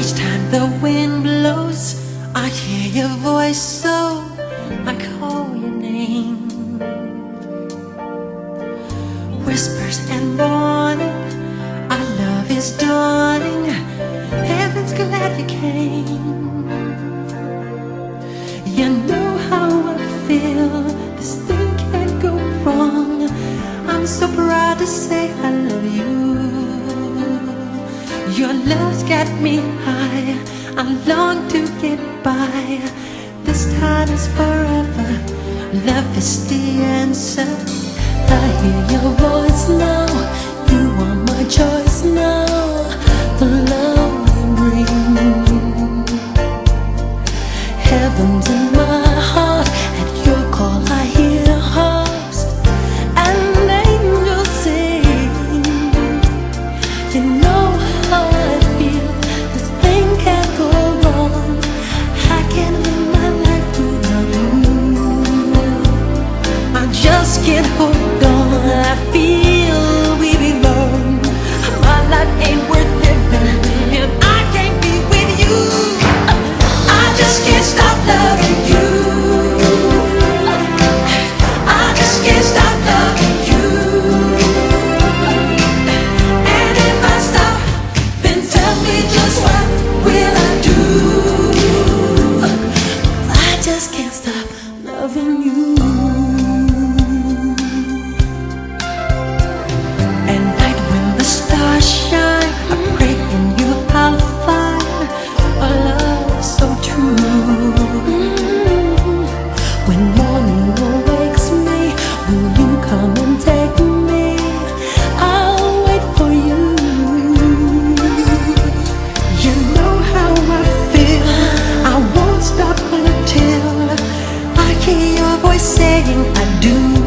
Each time the wind blows I hear your voice so I call your name. Whispers and morning Our love is dawning. Heaven's glad you came. You know how I feel. This thing can't go wrong. I'm so proud to say I love you. Your love's got me high. I long to get by. This time is forever. Love is the answer. just can't hold on. voice saying I do.